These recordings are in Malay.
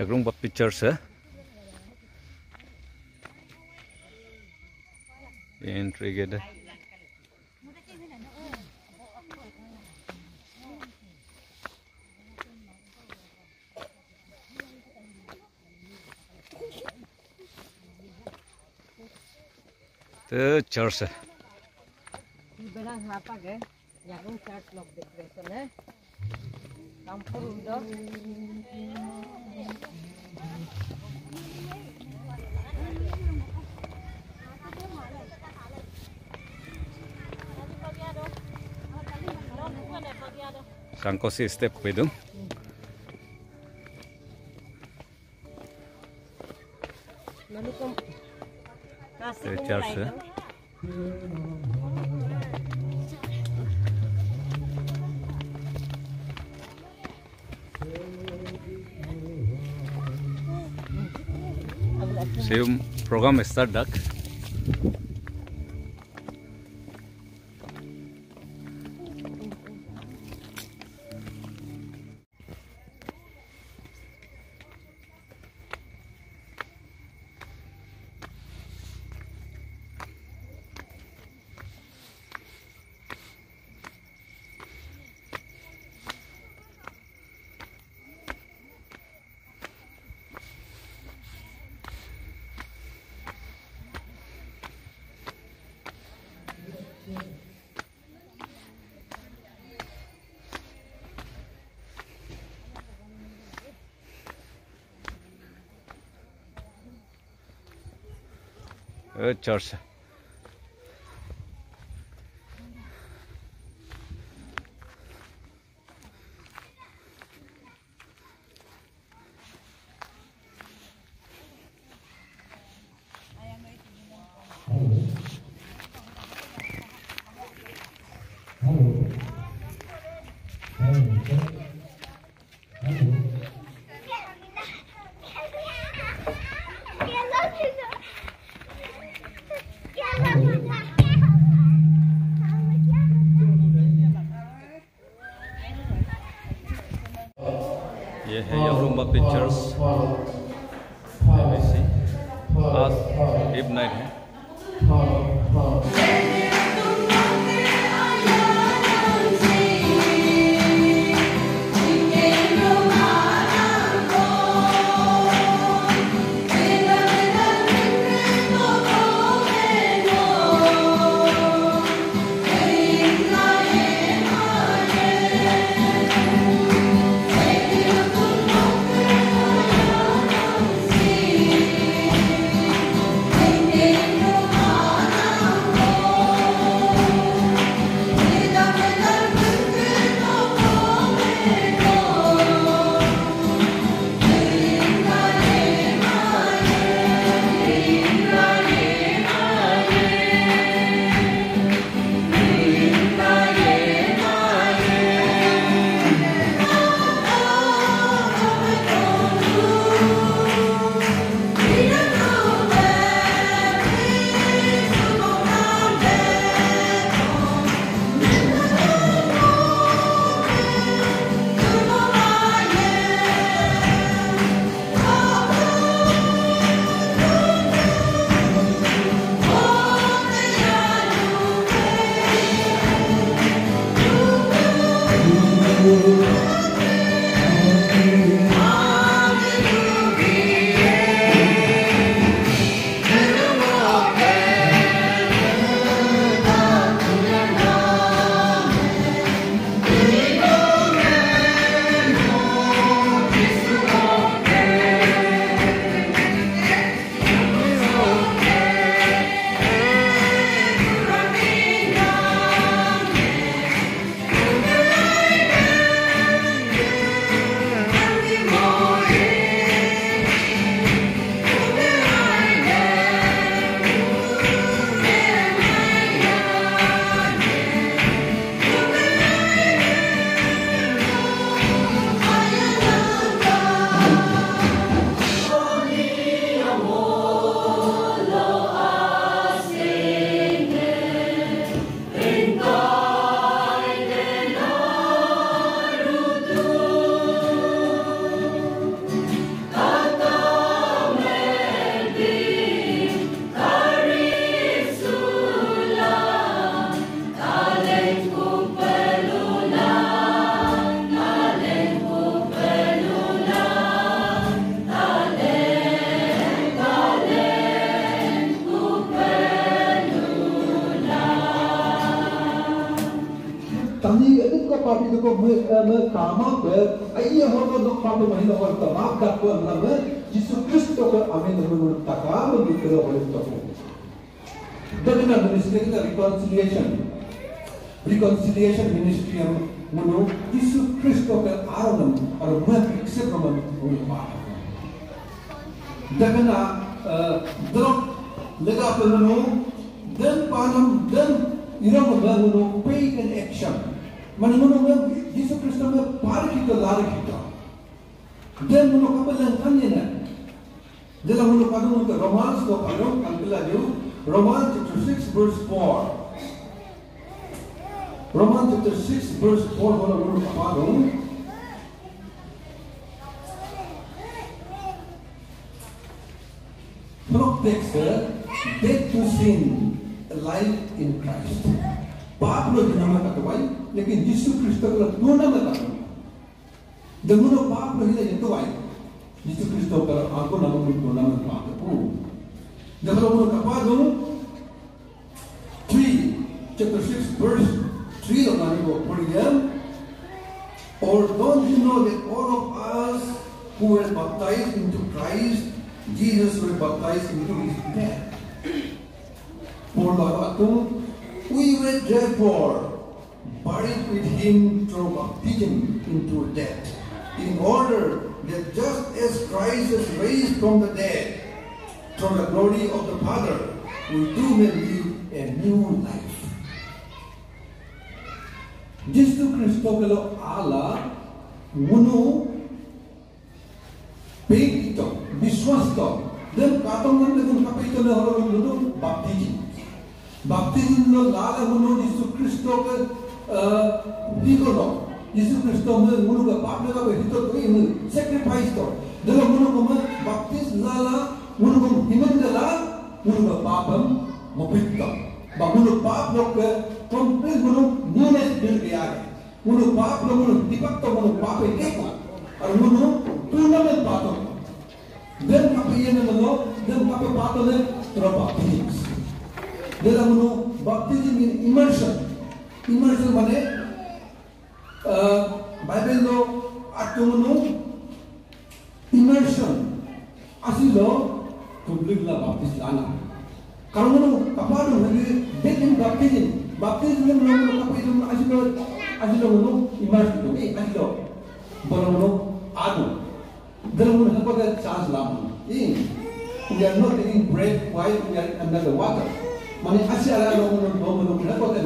yagrung bap pictures eh entry gate the church Ibalang hapag eh. Yagong church log depression eh. Kampur sangko Kankosi step koydum. Evet çarşı. Benim program Stardak. Church. ತಕ್ಕೋ ನಮ್ಮ ಯೇಸು ಕ್ರಿಸ್ತಕ ಆಮೆನ್ ನಮ್ಮನ್ನು ತಕಾಮ ಬಿಕ್ಕಲ ಬರುತ್ತಕೋ ಇದನ್ನ ministering reconciliation reconciliation ministry ಅನ್ನು ಮುನ್ನು ಯೇಸು ಕ್ರಿಸ್ತಕ ಆರಣಂ ಅವರ ಮುಖ್ಯ ಕ್ರಮಂ ಒಂದು ಪಾಠ ಇದನ್ನ ದರಕ್ ಲಗಾಪನ್ನು ದನ್ ಪಾನಂ ದನ್ ಇರಮ ಗರುನು ಪೇ ಇನ್ ಆಕ್ಷನ್ ಮನಮನು ಯೇಸು ಕ್ರಿಸ್ತನ ಪಾರಕಿತ ಲಾರಕಿತ irang mulu pay and action mana mulu Yesus Kristo ke par kita lari kita dan mulu kapal yang kami nak dalam mulu pada mulu Romans ko pada kan pelaju Romans chapter 6 verse 4 Romans chapter 6 verse 4 mula mulu pada protects death to sin alive in Christ. पाप लो जन्म का तो भाई लेकिन यीशु क्रिस्त को दो नाम का Demônio papo pergi dari tuai. Yesus Kristus kalau aku nama Kristus nama papo. The mau kapal dong. Three chapter six verse three of Nanibo Puriam. Or don't you know that all of us who were baptized into Christ, Jesus were baptized into his death. For Lavato, we were therefore buried with him through baptism into death in order that just as Christ is raised from the dead for the glory of the Father, we too may live a new life. जिसु क्रिस्तो के Allah आला मुनु पेकितो विश्वासतो देन कातम गुन देखुन कपितो ने हरो गुन दो बाप्तिजी बाप्तिजी लो लाले मुनु जिसु क्रिस्तो 예수 그리스도는 우리가 바르다고 했던 그는 sacrifice도 내가 우리가 박티스라라 우리가 힘들라 우리가 밥은 못 빚다 우리가 밥 먹고 complete 우리가 newness build किया है उन्होंने पाप लोगों ने दीपक तो उन्होंने पाप एक एक और उन्होंने टूर्नामेंट पातों देन पाप ये ने मनो देन पाप पातों ने तरह पाप baptism. Baptism yang menu menu apa itu? Asal lo asal lo menu immersion tu. Eh asal lo baru menu adu. Dalam menu apa ke chance lama. Eh, we are not taking bread while we are under the water. Mani asya ala lo munu lo munu kena ko te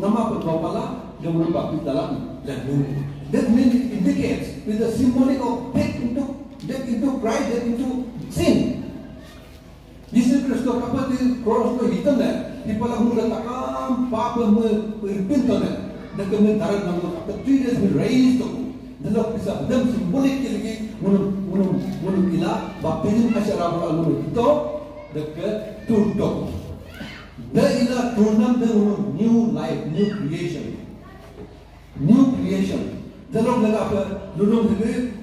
nama. Munu ko nama ko to pala de munu baptis dalam lagu. That means it indicates with the symbolic of death into death into Christ, death into sin. Jesus Kristo kapa di cross ko hitam na. Di pala munu takam papa na. Dan kami tarik nama kapa three days we raised to. Dalam bisa dan simbolik lagi munu munu munu kila baptism asya ala munu itu dekat tutup. There is a tournament, there is a new life, new creation. New creation. There is a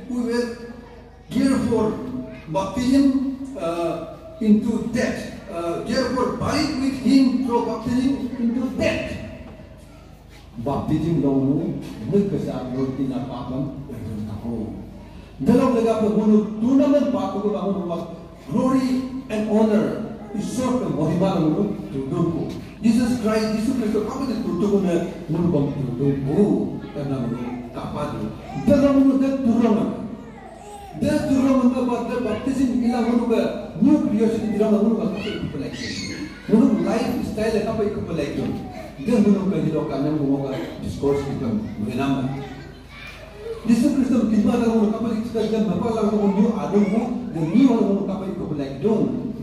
we were therefore baptism uh, into death. Uh, therefore, bind with him through baptism into death. Baptism launu, nukasar roti na papam, ayun ako. Dalawang lagapag munu, tunang ng papag ko glory and honor ঈশ্বরকে মহিমা দেবো দুর্দুর্গ Jesus Christ যিশু খ্রিস্ট আমাদের দুর্দুগুণে মূল কমিটি দুর্গু তার নাম হলো কাপা দুর্গ দুর্গ দেহ দুর্গ বা বাপ্তিজিম ইলা হলুক নিউ ক্রিয়েশন ইলা হলুক মূল লাইফ স্টাইল এটা পাই কুপ লাইক দেহ হলুক হিরো কানে মুমগা ডিসকোর্স কিতাম মুহেনাম যিশু খ্রিস্ট কিমা দেবো কাপা কিতাম বাপা লাগো নিউ আদম হো নিউ হলুক কাপা coop like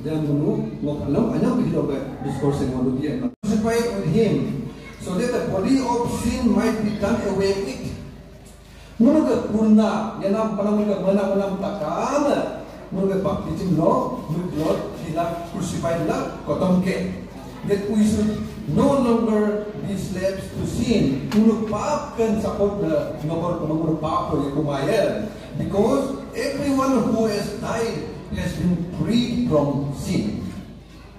menu alam alam kehidupan discourse yang malu dia. Crucified with him. So that the body of sin might be done away with. Menu ke purna yang palang ke mana mana takkan menu ke baptism lo with Lord kita crucified lah kotom ke. That we should no longer be slaves to sin. Menu pap kan support the nomor nomor pap yang kumayan because everyone who has died has been freed from sin.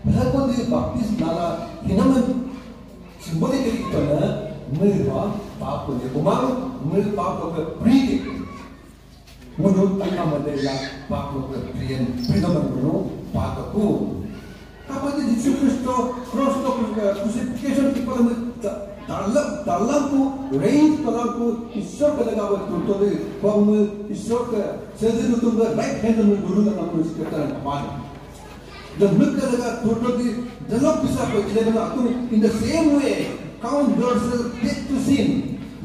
Perhaps the Baptist Nala Hinaman symbolically to learn Mulva, Papa Yakumar, Mulva of a breeding. Mulu Takamadella, Papa of a Brian, Prism of Mulu, Papa Poo. How about the Jesus Christ, Cross Talk, crucifixion, people in ತಳ್ಳಕ್ಕೂ ರೈಸ್ ತಲಕ್ಕೂ ಇಷ್ಟಕ್ಕೆ ಲಗಾವ ತುರ್ತದೆ ಕೊಮ್ಮು ಇಷ್ಟಕ್ಕೆ ಸೆದಿರು ತುಂಬ right hand ಅನ್ನು ಗುರುದ ನಮ್ಮ ಇಷ್ಟಕ್ಕೆ ಮಾಡಿ The look at the totally developed suffering level of in the same way count yourself dead to sin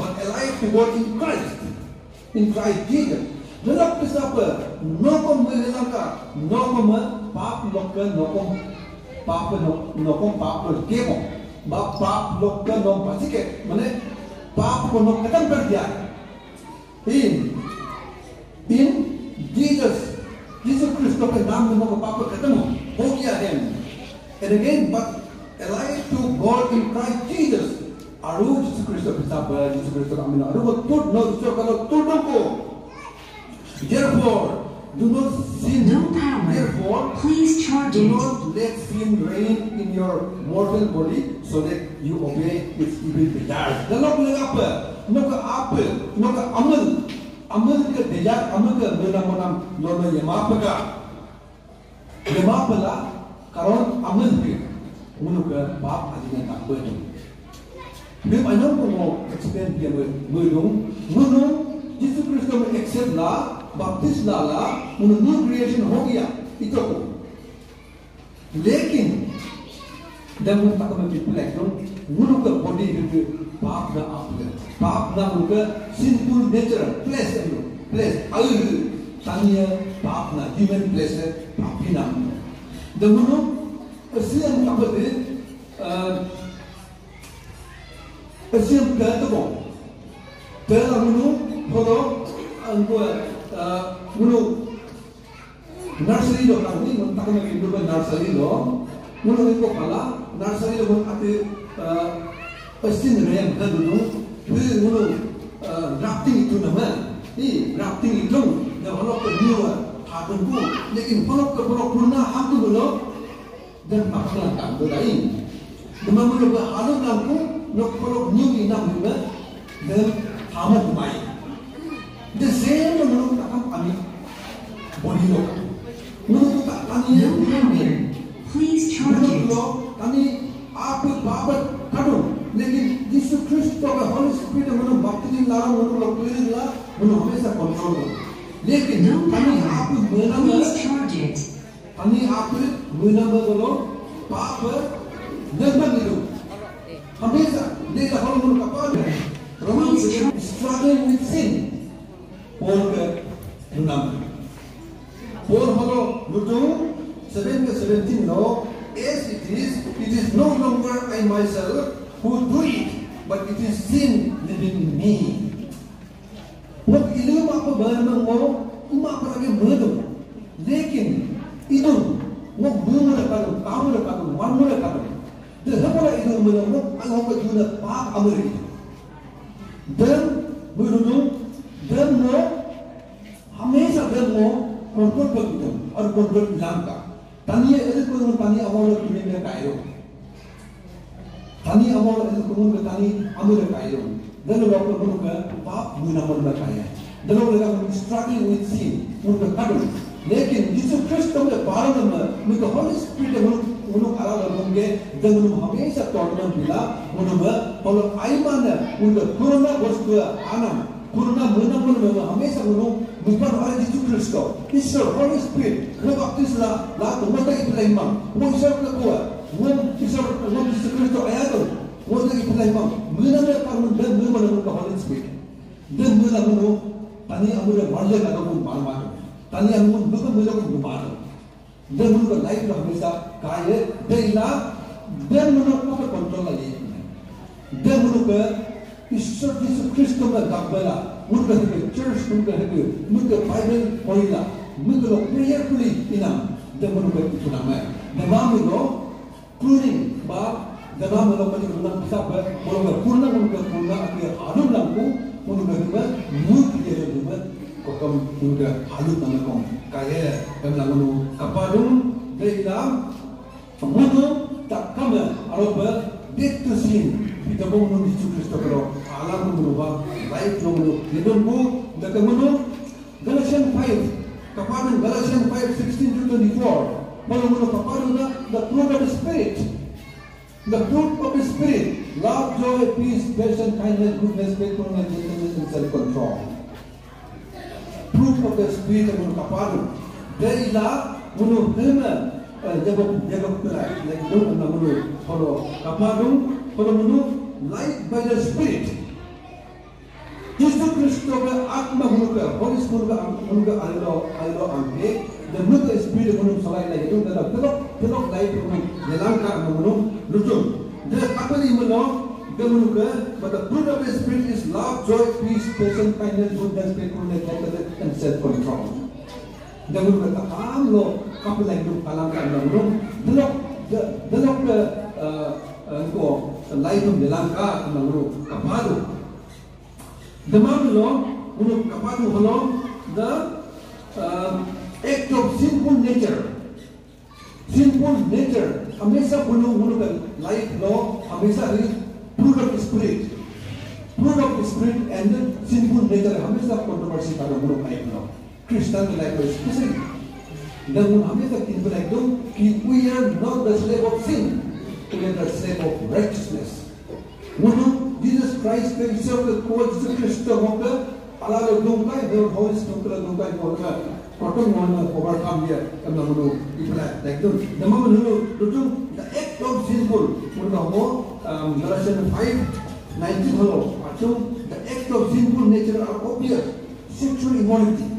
but alive to work in Christ. In Christ Jesus. developed suffer no come no come pap lokka no no ba pap lokka no pasike, mane pap ko no खत्म कर दिया in in Jesus Jesus Christ के नाम में no पाप खत्म हो हो गया है and again but alive to God in Christ Jesus अरु Jesus Christ के साथ Jesus Christ का अमीन अरु वो टूट नो ईश्वर का लो टूटो को therefore do not sin No power. therefore Please charge do it. not let sin reign in your mortal body so that you obey its evil desires. Dalam boleh apa? Nak apa? Nak amal. Amal ke desire, amal ke menam-menam lona yang apa ka? Yang apa lah? Karon amal ke? Munu ke bab adinya tak berdua. Dia banyak pun mau explain dia menung, menung Jesus Christ को accept ला, बपतिस डाला उन्हें new creation हो गया, इतो को। लेकिन, जब वो तक में पीपल एक तो लोग उन लोग का बॉडी के पाप ना आपले पाप ना उनका सिंपल नेचर प्लेस है लोग प्लेस अलग तानिया, पाप ना ह्यूमन प्लेस है, पापी ना जब उन्होंने इसलिए हम कपड़े इसलिए हम कहते हैं कहते हैं उन्होंने थोड़ा उनको nursery do kan ni, mun tak nak hidup nursery do, menu itu kala nursery do mun ate pesin rem kan dulu, tu menu rafting itu nama, ni rafting itu, dah kalau ke new hadun tu, lekin kalau ke kalau purna hatu dulu, dan apa nak kan lain. Demam menu で全部ぬるったかっボディとかぬるったかにやんねぬるのかに आप बाबर करो। लेकिन यीशु ख्रिस्ट को अगर होली स्पिरिट मनो भक्ति दिन लारो मनो लोकप्रिय दिन ला मनो हमेशा कंट्रोल करो लेकिन तनी आप मेरा मेरा तनी आप मेरा मेरा लो पाप निर्मल निरो हमेशा लेकिन होली मनो कपाल में Romans struggle with sin enam. Four hollow lutu, seven ke seventeen no. As it is, it is no longer I myself who do it, but it is sin living in me. Nak ilu mak apa bernang mo, mak apa lagi berdu. Lekin, itu, nak bunga lekatu, kamu lekatu, warna lekatu. Dan apa lagi itu bernang mo, aku akan juna pak amri. Dan, berdu, dan mo, हमेशा धर्मो पर बकितो और कोडकोड मिलाम का तानी तानिए ऐसे कोई उन तानी अवार्ड की में मेरा कायरो तानी अवार्ड ऐसे कोई उन तानी अमुल कायरो दलो लोग को उनका पाप बुना मन में काया दलो लोग को स्ट्रगलिंग विद सीन उनका कडू लेकिन यीशु ख्रिस्त के बारे में उनका होली स्पिरिट उनको उन्होंने अलग होंगे जब उन्होंने हमेशा तोड़ना मिला। उन्होंने और आईमान उनका कुरना वस्तु आना कुरना मना मन में हमेशा उन्हों मुझे हमारे यीशु क्रिस्ट को ईश्वर होली स्पिरिट वो बपतिस ला ला तो मत ही प्ले इमाम वो ईश्वर का कोआ वो ईश्वर वो यीशु क्रिस्ट को आया तो वो तो प्ले इमाम महीना में पर मन दिन में मन का होली स्पिरिट दिन में ला उन्होंने तनी अमुरे मरले का तो मार मार tani yang mun bukan mula pun gumana dan mun ko life lo hamisa kaya deila dan mun ko ko control lagi dan mun ko ईश्वर यीशु क्रिस्ट का गब्बला Look at the church, look at the, look at Bible, oila. Look at prayerfully ina. Dabar ba ito na may. Dabami lo, pruning ba, dabami lo pali unang pisa ba, mula ba kurna mula ba kurna at yung alum lang ko, mula ba ba, mood kaya ba ba, kokam mula alum lang ko. Kaya, kaya lang mo, kapadong, dahila, mudo, takam, aroba, dekto sin, pitabong nung Jesus Kristo pero alam mo ba, berubah baik nomor hidung bu dekat mana Galatians 5 kepada Galatians 5 16 to 24 kalau mana kepada the fruit of the spirit. The fruit of the spirit. Love joy peace patience kindness goodness faithfulness gentleness and self control fruit of the spirit yang kepada dari lah munu hema jaga jaga pelai like don't na munu kalau kepada kalau munu light by the spirit Yesus Kristus ke atma munu ke Holy Spirit ke munu ke alilo alilo ampe dan munu ke spirit munu salai lagi itu dalam telok telok light munu jelangka munu lucu dan apa ni munu dia munu ke but the fruit of the spirit is love joy peace patience kindness goodness faithfulness gentleness and self control dan munu ke takam demanded along, you know, apart along the uh, act of sinful nature. Sinful nature. हमेशा बोलो उन लोग life लो हमेशा ही fruit of spirit fruit of spirit and simple nature हमेशा controversy का उन लोग लाइफ लो क्रिश्चियन लाइफ लो स्पेशली देन उन हमेशा तीन को लाइफ दो कि we are not the slave of sin we are the slave of righteousness वहां जीसस क्राइस्ट के विषय के कोच से कृष्ण होकर अलग लोगों का ये और होल्स लोगों का लोगों का इनको होता है पटों में ना पवार काम दिया कब ना हम लोग इतना देख दो जब हम लोग तो जो एक लोग सीज बोल उनका हो गलाशन फाइव नाइनटी हलो अच्छा द एक लोग सीज बोल nature are obvious sexual immorality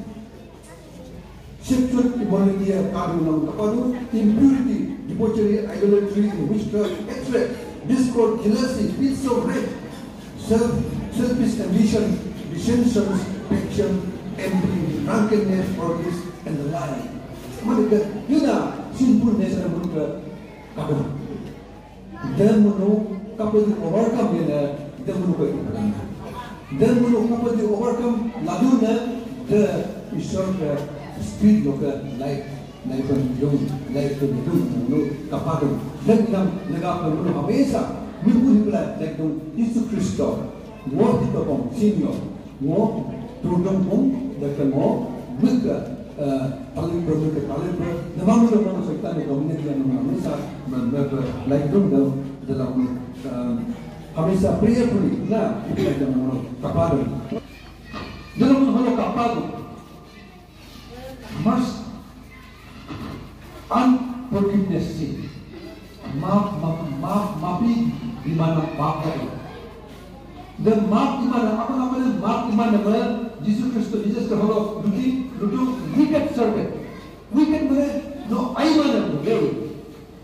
sexual immorality है कार्य में ना होता पर इंप्यूरिटी डिपोचरी आइडोलेट्री विस्टर extract Discord jealousy feels so great. Self, selfish ambition, dissensions, passion, envy, drunkenness, orgies, and the like. మనకి యూదా know నేచర్ మనకు overcome దేమును కపది ఓవర్కమ్ ఇన దేమును కై దేమును the. ఓవర్కమ్ లదున ద ఈశ్వర్ స్పీడ్ లోక life na ka ka kan yung life kan yung. Dan nang nagapal menu hamesa minggu pula like dong Yesus Kristus mo kita pun senior mo mo ke paling ber nama mereka mana sekitar ni dominan yang nama Musa mereka like dong dalam dalam hamisa prayer pun na kapal dalam mana kapal mas unforgiveness sin. Maaf, maaf, maaf, maafi di mana bakal. The maaf di mana, apa namanya maaf di mana? Jesus Kristus, Jesus kalau duduk, duduk, wicked servant. Wicked mana? No, I mana? Okay.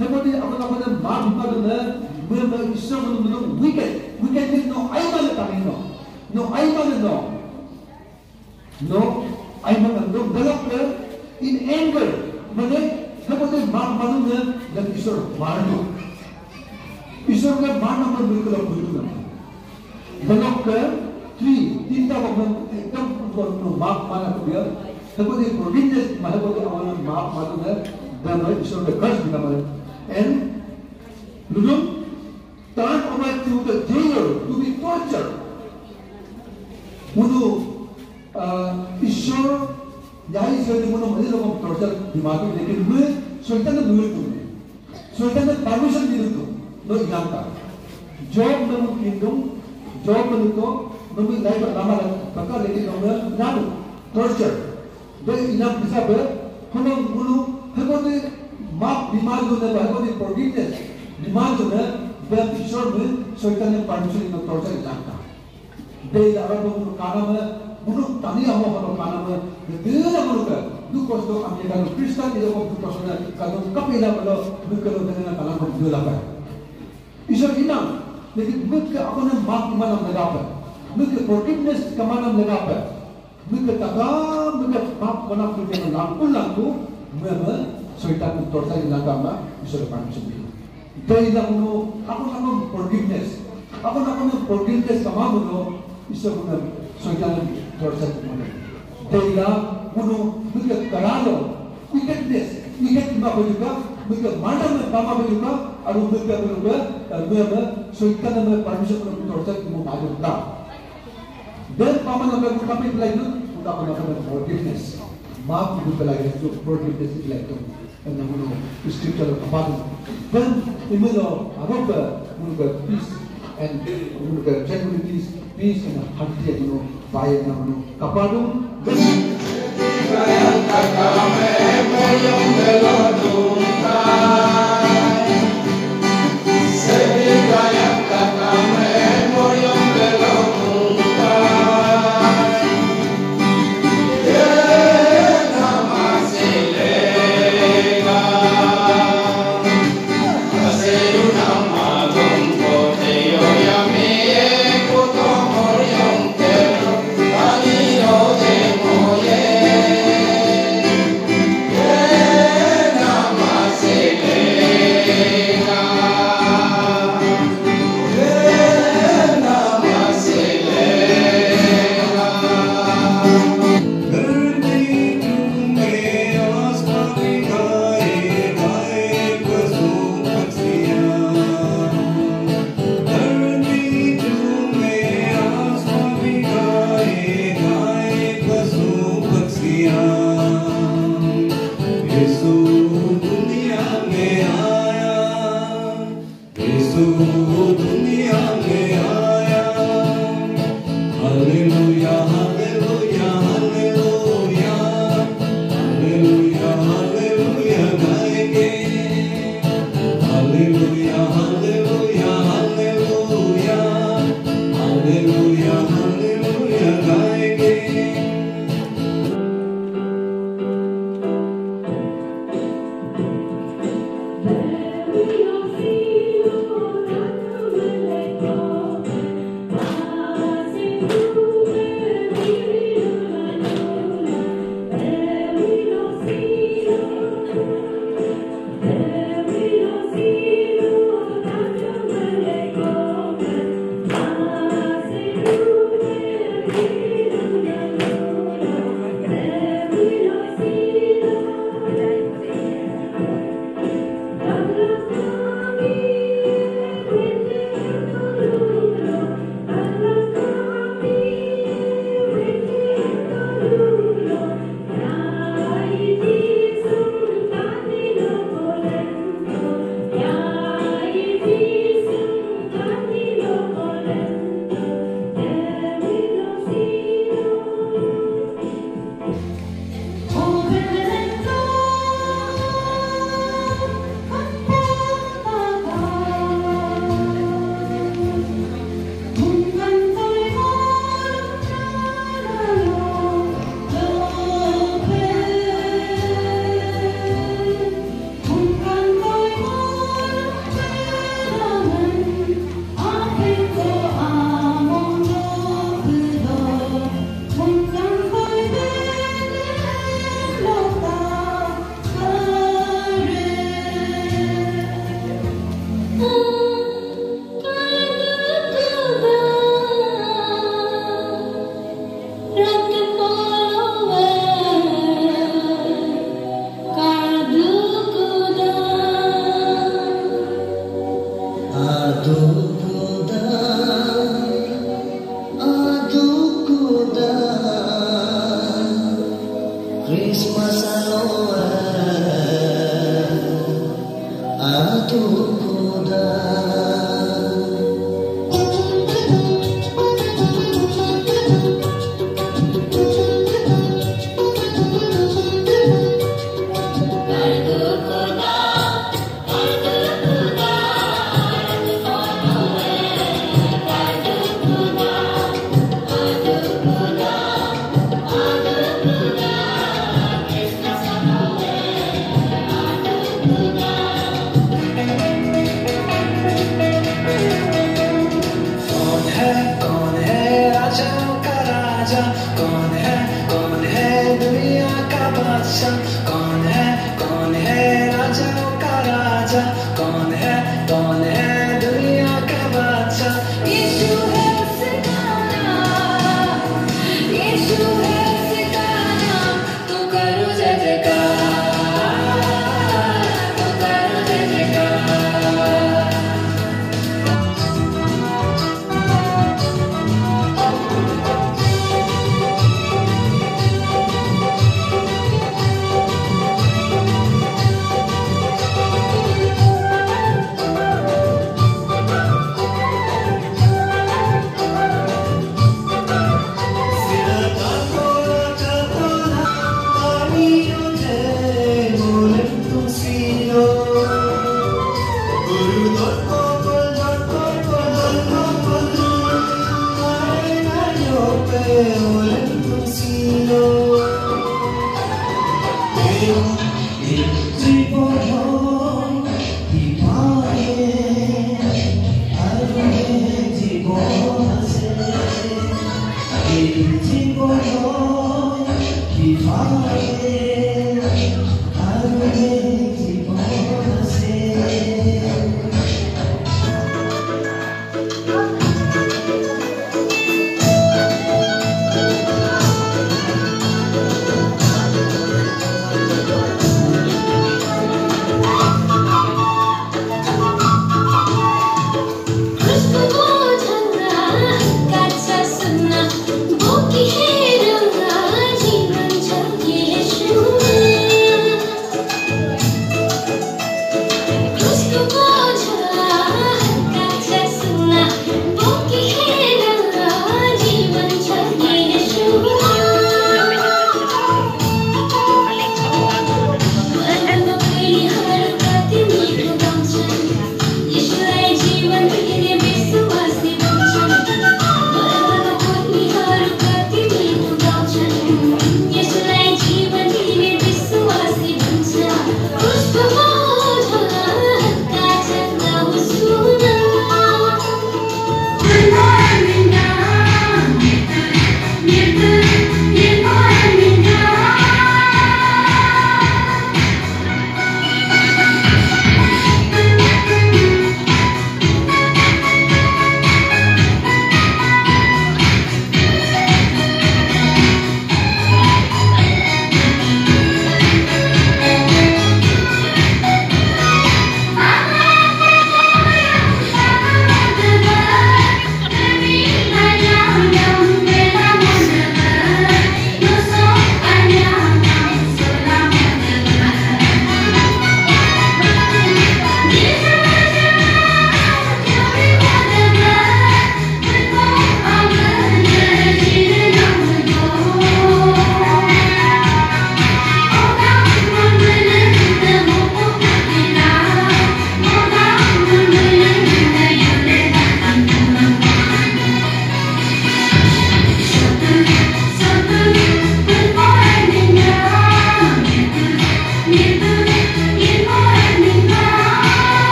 Tapi apa namanya maaf di mana? Mereka Kristus mana mana wicked. Wicked itu no, I mana tapi no. No, I mana no. No, I mana no. Dalam ke in anger, mana? Okay? সকলো মান মানুহ যে যাতে ঈশ্বৰ মাৰ ঈশ্বৰক মান নম্বৰ বুলি ক'লে ভুল নাপায় কি তিনিটা বন্ধন একদম সুন্দৰ মাপ মানে সুবিধা সেইবাবে গভীৰ যে মাহে বোলে আমাৰ মাপ মানুহে জানে ঈশ্বৰকে খৰচ দিব পাৰে এন লুডু তাৰ সময়ত তুমি জেইলৰ তুমি টৰ্চাৰ কোনো ঈশ্বৰ यही से तो मुझे मजे लोगों टॉर्चर दिमाग में लेकिन मैं सुल्तान ने दूर तुम सुल्तान ने परमिशन दी तुम नो इनाम का जॉब में वो किंगडम जॉब में तो नमी लाइफ लामा पक्का लेकिन नमी इनाम टॉर्चर दो इनाम पिसा बे हम मुलु हको दे माप बीमार जो ने हको दे फॉरगिवनेस बीमार जो ने बे ईश्वर में सुल्तान ने परमिशन नो टॉर्चर इनाम का दे अरब को काना में Bunuh tani amo kalau kana mo dia na mo ka du ko sto am ya kan kristan dia ko du ko so na ka do kapila mo du ko do na kana ko du la pa iso ina lekin mut ka ako na maaf man ang nagapa mut ka forgiveness ka man ang nagapa mut ka taga mut ka maaf man ang pwede na lang kung lang ko mo mo so ita ko torta ina kama iso na pa sabi dahil lang mo ako na mo forgiveness ako na mo forgiveness ka mo iso ko na yourself money. Dahil kuno mga karalo, wickedness, wicked mga kulika, mga mana mga bama kulika, ano mga kulika, mga mga, so ikka na mga permission ko ng yourself mo mayon na. Then pama na mga kapit lang yun, punta ko na mga forgiveness. Maaf ko pala yun, so forgiveness nila ito. Ang namuno, scripture ng kapatid. Then, imuno, arog, muno ka peace, and muno ka tranquility, peace and heart, you know, baik namun kapadu. यीशु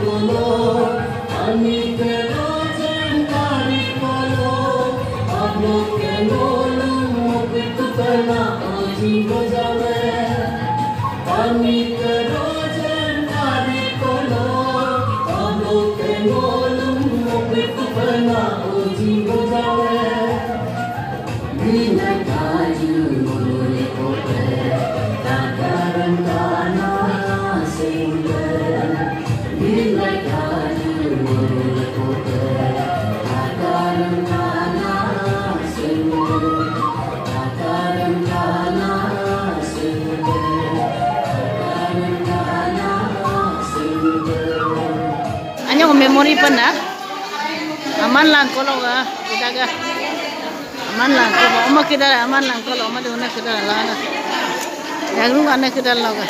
বলো আমি কেন জানি বলো আমি কেন মুক্ত না জীবন pa na. Aman lang lo ga kita ga. Aman lang ko mo kita aman lang ma de una kita la na. Yang lu ana kita ga.